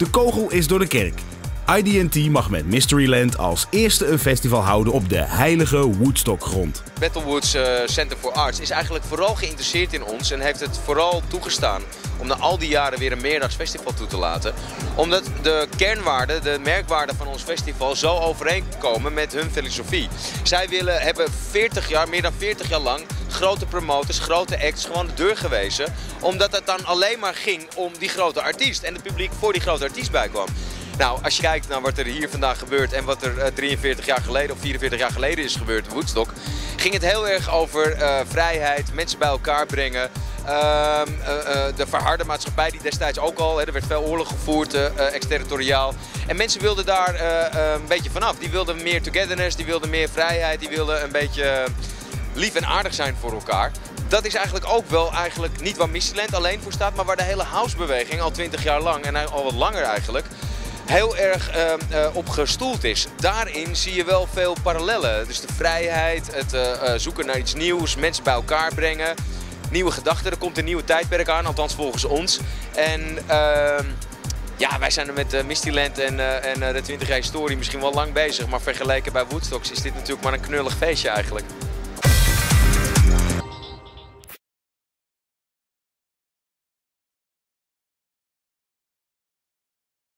De kogel is door de kerk. IDT mag met Mysteryland als eerste een festival houden op de heilige Woodstock-grond. Battlewoods uh, Center for Arts is eigenlijk vooral geïnteresseerd in ons en heeft het vooral toegestaan om na al die jaren weer een meerdagsfestival toe te laten. Omdat de kernwaarden, de merkwaarden van ons festival zo overeenkomen met hun filosofie. Zij willen, hebben 40 jaar, meer dan 40 jaar lang grote promoters, grote acts gewoon de deur gewezen. Omdat het dan alleen maar ging om die grote artiest en het publiek voor die grote artiest bijkwam. Nou, als je kijkt naar wat er hier vandaag gebeurt en wat er 43 jaar geleden of 44 jaar geleden is gebeurd in Woodstock, ging het heel erg over uh, vrijheid, mensen bij elkaar brengen. Uh, uh, de verharde maatschappij die destijds ook al, hè, er werd veel oorlog gevoerd, exterritoriaal. En mensen wilden daar een beetje vanaf. Die wilden meer togetherness, die wilden meer vrijheid, die wilden een beetje lief en aardig zijn voor elkaar. Dat is eigenlijk ook wel eigenlijk niet waar Missyland alleen voor staat, maar waar de hele housebeweging al 20 jaar lang en al wat langer eigenlijk heel erg uh, uh, op gestoeld is. Daarin zie je wel veel parallellen. Dus de vrijheid, het uh, zoeken naar iets nieuws, mensen bij elkaar brengen. Nieuwe gedachten, er komt een nieuwe tijdperk aan, althans volgens ons. En ehm, ja, wij zijn er met Mistyland en, en de 20 jaar historie misschien wel lang bezig. Maar vergeleken bij Woodstocks is dit natuurlijk maar een knullig feestje eigenlijk.